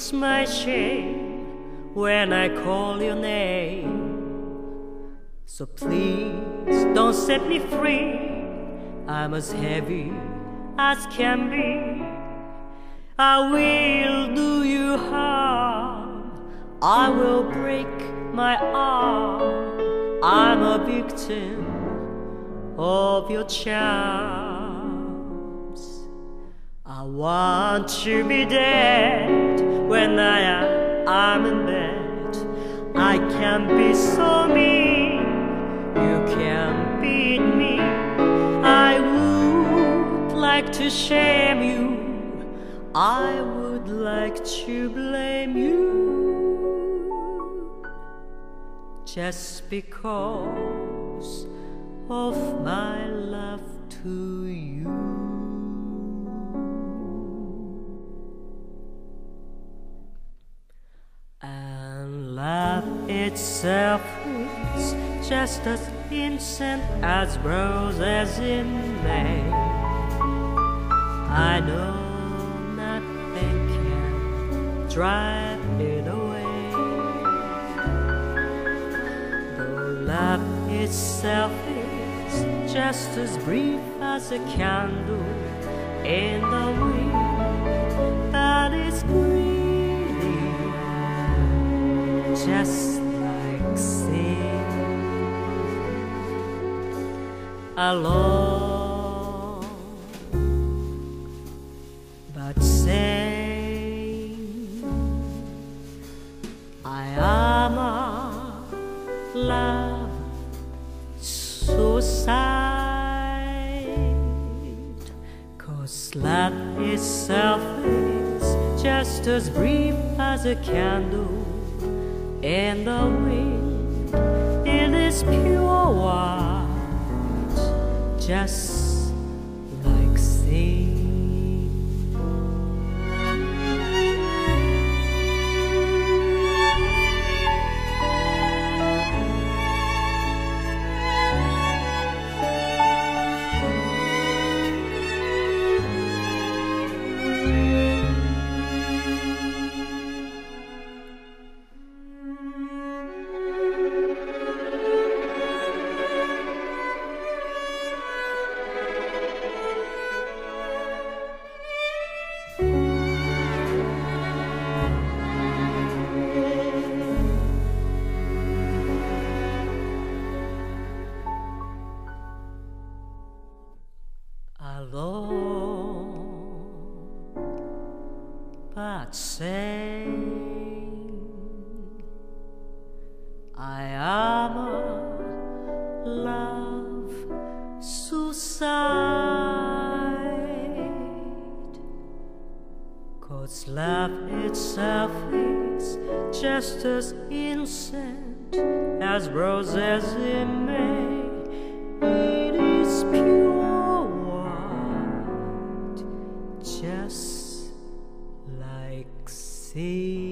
it's my shame when I call your name. So please don't set me free. I'm as heavy as can be. I will do you harm. I will break my arm. I'm a victim of your charms. I want to be dead when I am in bed. I can be so mean you can beat me. I would like to shame you. I would like to blame you just because of my love to you. Love itself is just as innocent as roses in May. I know nothing can drive it away. Though love itself is just as brief as a candle in the wind that is just like sin. alone, but say I am a love suicide, cause love itself is just as brief as a candle in the wind. in It is pure white just alone, but say I am a love suicide, cause love itself is just as innocent as roses in see.